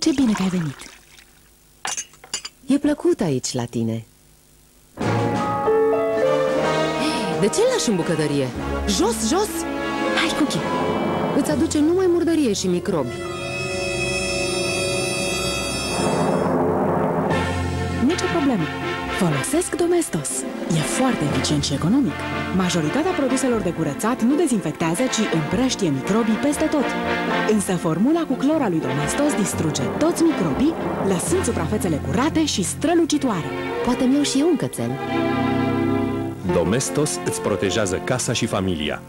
Ce bine că ai venit! E plăcut aici la tine De ce lași în bucătărie? Jos, jos! Hai, Cookie! Îți aduce numai murdărie și microbi Nicio problemă! Folosesc Domestos. E foarte eficient și economic. Majoritatea produselor de curățat nu dezinfectează, ci împrăștie microbii peste tot. Însă formula cu clora lui Domestos distruge toți microbii, lăsând suprafețele curate și strălucitoare. Poate mi și eu un cățel Domestos îți protejează casa și familia.